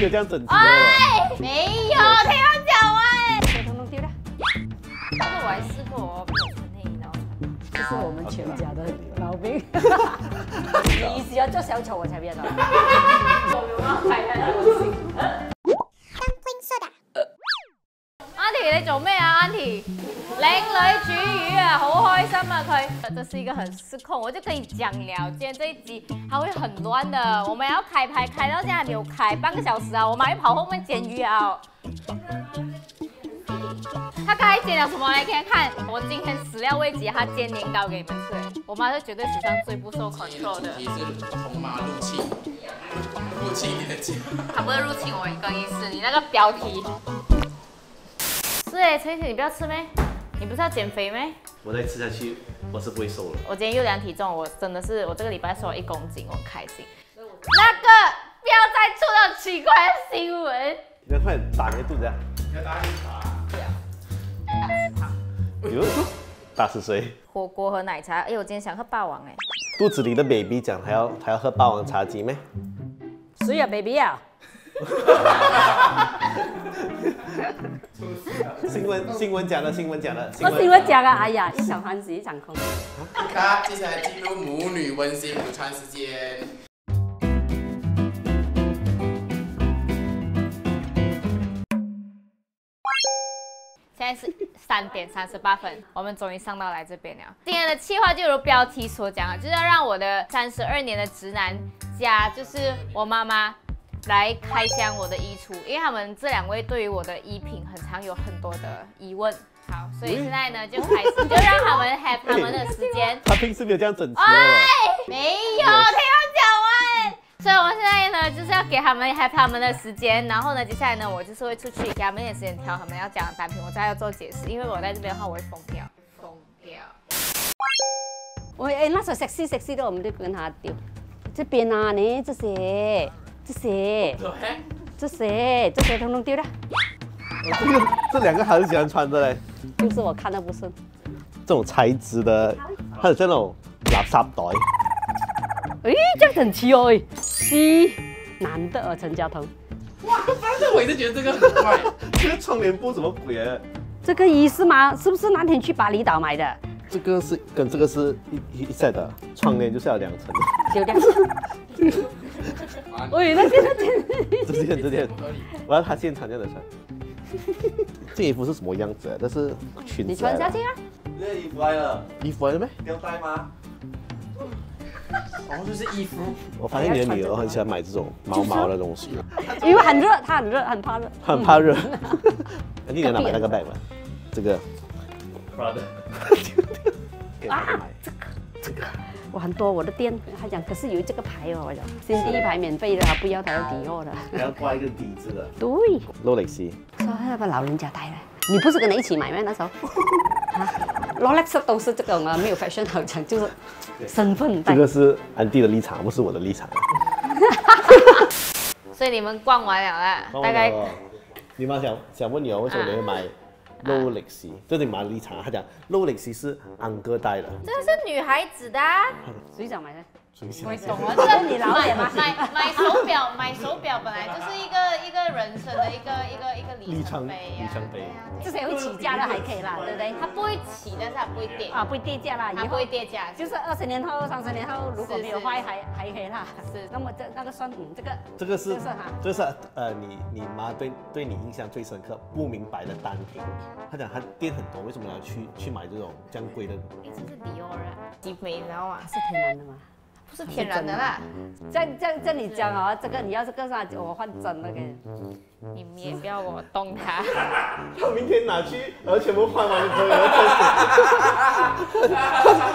没有这样整齐。哎，没有，听我讲完。这通通丢掉。但是我还试过，我没有穿内衣，然后。这是我们全家的毛病。你是要做小丑，我才不 要做。阿弟，你做咩啊？阿弟，靓女煮鱼啊，好开心啊！佢，这是一个很失控，我就跟你讲了，今天这一集它会很乱的，我们要开拍，开到现在还没有开，半个小时啊，我妈又跑后面捡鱼啊。他刚才煎了什么来看看？我今天始料未及，他煎年糕给你们吃。我妈是绝对史上最不受 control 的。你是红马入侵，入侵你的家。他不会入侵我一个意思，你那个标题。是哎，陈雨你不要吃咩？你不是要减肥咩？我再吃下去，我是不会瘦了。我今天又量体重，我真的是，我这个礼拜瘦了一公斤，我很开心。那个不要再出那种奇怪的新闻。你要快点打你的肚子啊！你要打你吧。有打死谁？火锅和奶茶，哎，我今天想喝霸王哎。肚子里的 baby 讲还要还要喝霸王茶姬咩？谁呀，baby 啊？新闻新闻讲的，新闻讲的。我新闻讲的，哎呀，一场欢喜一场空。好，接下来进入母女温馨午餐时间。现在是三点三十八分，我们终于上到来这边了。今天的计划就如标题所讲啊，就是要让我的三十二年的直男家，就是我妈妈来开箱我的衣橱，因为他们这两位对于我的衣品很常有很多的疑问。好，所以现在呢就开始，就让他们 have 他们的时间。他平时没有这样整齐的。哎，没有，听我讲完。所以我们现在呢就是要给他们 have 他们的时间，然后呢接下来呢我就是会出去给他们一点时间挑他们要讲的单品，我再要做解释，因为我在这边的话我会疯掉，疯掉。我哎，那时候 sexy sexy 的我们就跟他丢。这边啊，你这些这些这些这些通通丢掉。这个这两个还是喜欢穿的嘞，就是我看的不顺。这种材质的，还有这种垃圾袋。哎，这样很奇哦，哎，C 男的哦，陈家彤。哇，反正我一直觉得这个很怪。这个窗帘布什么鬼啊？这个衣是吗？是不是那天去巴厘岛买的？这个是跟这个是一一 set 的，窗帘就是要两层。丢掉。喂，那件那件。这件这件，我要他现场这样的穿。这衣服是什么样子啊？这是裙子。你穿下去啊。这衣服来了，衣服来了没？吊带吗？哦，就是衣服。我发现你的女儿很喜欢买这种毛毛的东西，因为很热，她很热，很怕热。很怕热。你给她买那个 bag 吗？这个。Brother。啊，这个这个，我很多我的店，他讲可是有这个牌哦，我讲先第一排免费的，他不要，他要底货的。还要挂一个底子的。对。罗蕾斯。说要把老人家带来，你不是跟他一起买吗？那时候。啊，罗莱斯都是这种啊，没有 fashion 好讲，就是身份带。这个是安迪的立场，不是我的立场。所以你们逛完了啦，大概。你妈想想问你哦，为什么你会买 Rolex？这是你妈的立场，她讲 Rolex 是安哥戴的。这个是女孩子的。谁想买的？我懂了，这个你老买买买手表，买手表本来就是一个一个人生的一个一个一个里程碑里程碑。至少会起价的还可以啦，对不对？它不会起，但是它不会跌啊，不会跌价啦，它不会跌价，就是二十年后、三十年后如果没有坏，还还可以啦。是，那么这那个算嗯，这个这个是这是呃，你你妈对对你印象最深刻、不明白的单品。她讲她店很多，为什么要去去买这种这样贵的？这是迪奥啊，迪美，你知道吗？是天然的吗？不是天然的啦，这样这样这你讲啊，这个你要是跟上，我换真的给你。你们也不要我动它。他明天拿去，然后全部换完之后，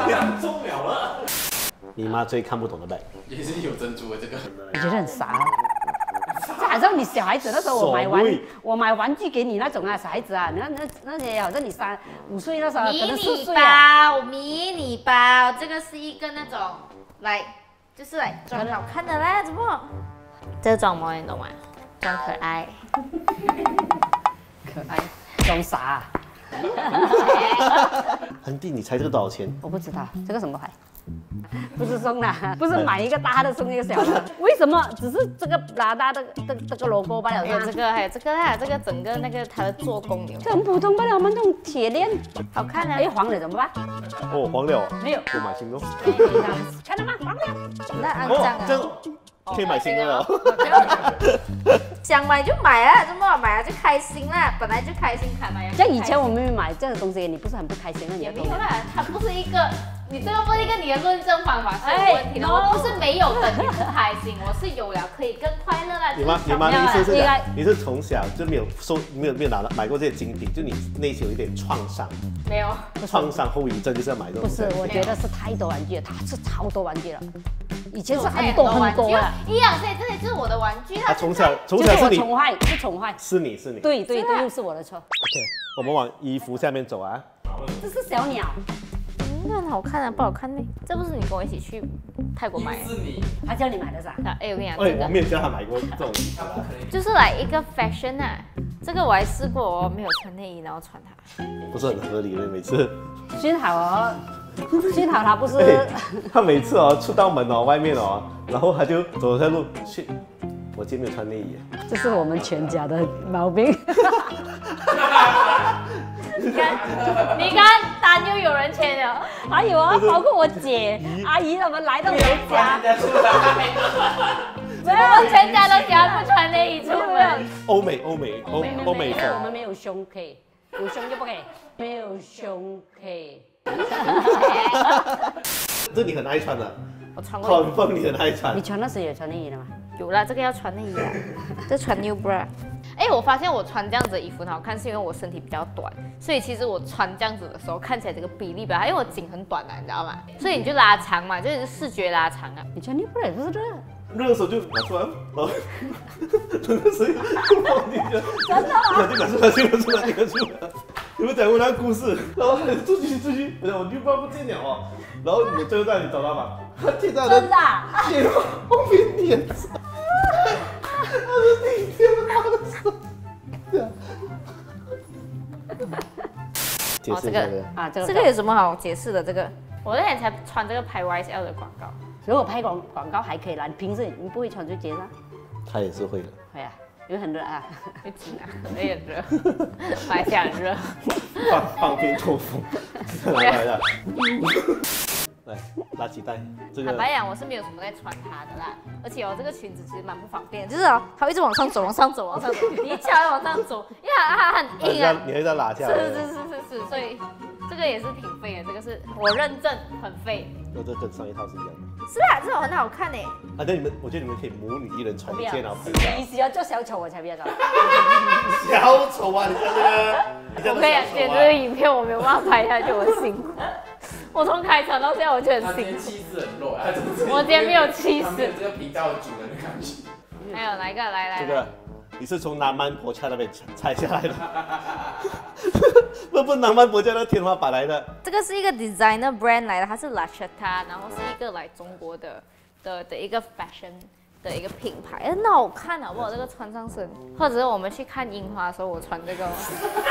两中了了。你妈最看不懂的呗，也是有珍珠的这个。你觉得很傻。好像你小孩子那时候，我买玩我买玩具给你那种啊，小孩子啊，那那那些好像你三五岁那时候，可能四岁啊。迷你包，迷你包，这个是一个那种。来，就是来装好看的啦，怎么？这个装萌你懂吗？装可爱，可爱，装傻。恒弟，你猜这个多少钱？我不知道，这个什么牌？不是送啦，不是买一个大的送一个小的，为什么？只是这个拉大的这这个 logo 罢了，还有这？个，还有这个，还有这个整个那个它的做工有这很普通罢了，我们这种铁链，好看啊哎，。黄了怎么办？哦，黄了哦，没有，不买新的哦。看到吗？黄了。那肮哦脏，这啊！样可以买新的了。想买就买啊，这么买啊就开心啦，本来就开心，看买。像以前我们买这个东西，你不是很不开心？那你要懂也没有。啦，它不是一个，你这个不是一个你的论证方法是有哎问题的。我不是没有等于不开心，我是有了可以更快乐啦。你妈，你妈的意思是你是从小就没有收，没有没有拿到买过这些精品，就你内心有一点创伤，没有？创伤后遗症就是要买这种不。是，我觉得是太多玩具了，它是超多玩具了。以前是我很多很多玩了，一样，所以这些就是我的玩具。它他从小从小是你，我宠坏，是宠坏。是你是你。对对对，又是我的错。OK，我们往衣服下面走啊。这是小鸟，嗯，那很好看啊，不好看呢？这不是你跟我一起去泰国买的？是你，他叫你买的啥？啊哎，我跟你讲，哎这，个我没有叫他买过这种衣服。就是来一个 fashion 啊。这个我还试过哦，没有穿内衣，然后穿它。不是很合理的，每次。幸好哦，幸好他不是 哎，他每次哦出到门哦外面哦，然后他就走在路去，我今天没有穿内衣耶。这是我们全家的毛病。你看，你看，单又有人签了。还有啊，包括我姐、阿姨他们来到我家，人家出来，我全家都想要不穿内衣出没有没有门。欧美欧美欧没有欧美没有，我风，们没有胸可以，有胸就不可以，没有胸可以。这你很爱穿的，我穿过，confirm 哦你很爱穿你。穿那时有穿内衣的吗？有啦，这个要穿内衣啊，这穿 new bra。哎，我发现我穿这样子的衣服很好看，是因为我身体比较短，所以其实我穿这样子的时候看起来这个比例比较好，因为我颈很短啊，你知道吗？所以你就拉长嘛，就是视觉拉长啊。你穿内裤也不是热，热的时候就拿出来，然后冷的时候就放进去，真的啊？就拿出来，就拿出来，就拿出来。你们讲过那个故事，然后出去出去，然后我就不知道不见了哦，然后你最后在哪里找到吧？他贴在他的真的啊。肩后面脸上，他是你贴的他的手。解释一下这个，啊，这个这个有什么好解释的？这个我那天才穿这个拍 YSL 的广告，如果拍广广告还可以啦，你平时你不会穿就结上。他也是会的。会啊，因为很热啊。会紧啊，有点热。放放冰透风，来来 来，来垃圾袋，这个坦白讲，我是没有什么在穿它的啦，而且哦，这个裙子其实蛮不方便，就是哦，它会一直往上走，往上走，往上走，你一翘要往上走，因为它它很硬啊。你会在拉下来，是是是是是，所以这个也是挺废的，这个是我认证很废。那这跟上一套是一样的。是啊，这种很好看呢。啊，那你们，我觉得你们可以母女一人穿不要一件，然后拍照。你是要做小丑，我才不要找。小丑啊，你看这个，我跟你讲，小剪。这个影片我没有办法拍下去，我辛苦。我从开场到现在我就他很辛苦。气势很弱，啊我今天没有气势这个频道主人的感觉。还有来一个来来来这个，你是从南蛮婆家那边拆下来的？不不，南蛮婆家那天花板来的。这个是一个 designer brand 来的，它是 La Cheta，然后是一个来中国的的的一个 fashion 的一个品牌，哎那好看好不好？这个穿上身，或者是我们去看樱花的时候，我穿这个哦。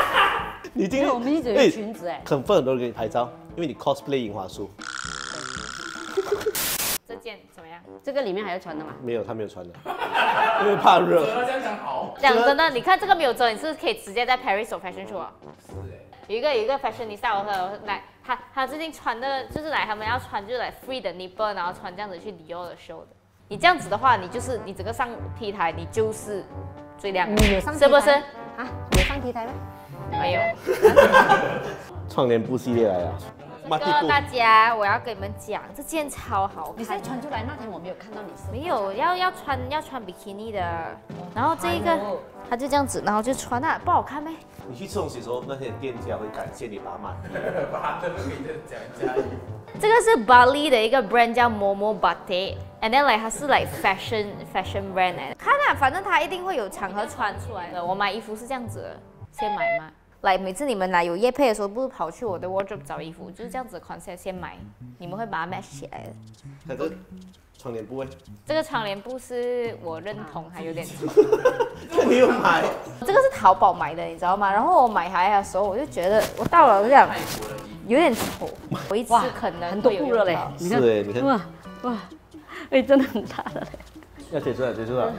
你今天我们一直有裙子哎。很分很多人给你拍照，因为你 cosplay 樱花树。这件怎么样？这个里面还要穿的吗？没有，他没有穿的，因为怕热。他这样讲好，讲真的，你看这个没有遮，你是不是可以直接在 Paris 走 fashion show 啊？是哎，有一个有一个 fashionista，我和来他他最近穿的就是来他们要穿就是来 free 的 nipple，然后穿这样子去 d i o 的 show 的。你这样子的话，你就是你整个上 T 台，你就是最靓的，是不是？啊，有上 T 台吗？没有。窗帘布系列来了，马这个大家，我要跟你们讲，这件超好你看再。穿出来那天我没有看到你是。没有，要要穿要穿比基尼的，然后这一个哎呦他就这样子，然后就穿那，不好看咩？你去吃东西的时候，那些店家会感谢你把它买。把他的给你讲加油。这个是 Bali 的一个 brand 叫 Momo Batik，and then like 它是 like fashion fashion brand 来的。看啊，反正它一定会有场合穿出来的。我买衣服是这样子的，先买嘛。来，每次你们来有夜配的时候，不是跑去我的 wardrobe 找衣服，就是这样子的 concept 先买，你们会把它 match 起来。的。看这窗帘布哎，这个窗帘布是我认同，还有点丑。看你有买，这个是淘宝买的，你知道吗？然后我买回来的时候，我就觉得我到了，我就想有点丑，我一次哇可能很多布了嘞，你看，是哎，你看。哇哇，哎，真的很大的嘞。要解出来，解出来，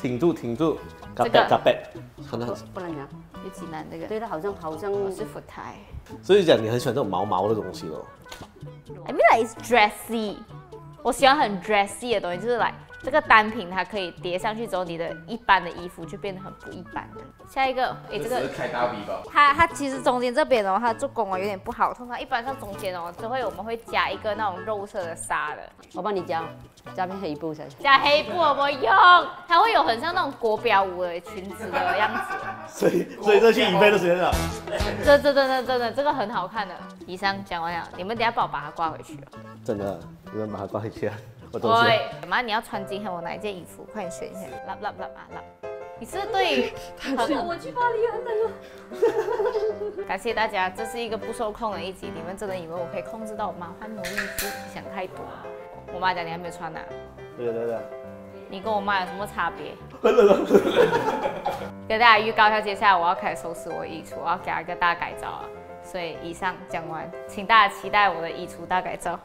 挺住，挺住，嘎这个。背嘎背，看到。不能讲，有济南这个，对它，好像好像我是福台。所以讲你很喜欢这种毛毛的东西咯。I mean like it's dressy，我喜欢很 dressy 的东西，就是来这个单品它可以叠上去之后，你的一般的衣服就变得很不一般的。下一个，哎，这个这是开大 V 吧？它它其实中间这边哦，它做工哦有点不好，通常一般上中间哦，都会我们会加一个那种肉色的纱的，我帮你加，加片黑布下去。加黑布我不用，它会有很像那种国标舞的裙子的样子。所以所以这去以飞的时间了。这这真的真的这个很好看的。以上讲完了，你们等下帮我把它挂回去哦。真的，你们把它挂回去啊。对，妈，你要穿今天我哪一件衣服？快点选一下。拉拉拉啊拉！你是对 于很我去巴黎很冷 感谢大家，这是一个不受控的一集。你们真的以为我可以控制到我妈换我衣服？想太多。我妈讲你还没有穿呢、对对对。你跟我妈有什么差别？跟大家预告一下，接下来我要开始收拾我的衣橱，我要给它一个大改造啊。所以以上讲完，请大家期待我的衣橱大改造。